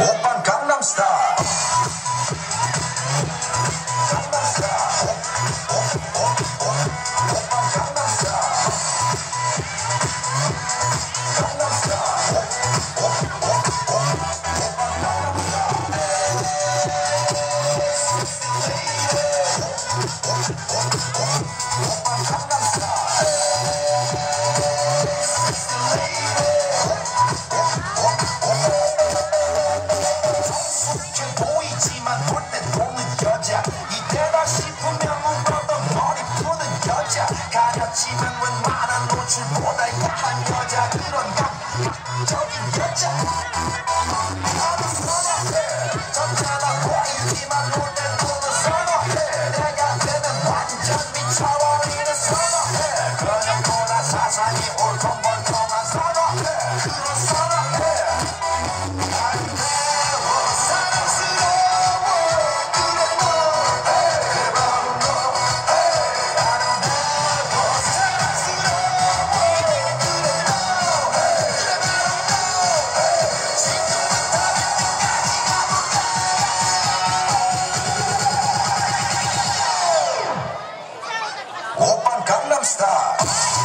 Oppan Gangnam Style. 질보다 약한 여자 그런 감각적인 여자 나는 선호해. 점잖아 보이지만 못해 너는 선호해. 내가 되는 완전 미쳐버리는 선호해. 그녀보다 사상이 stop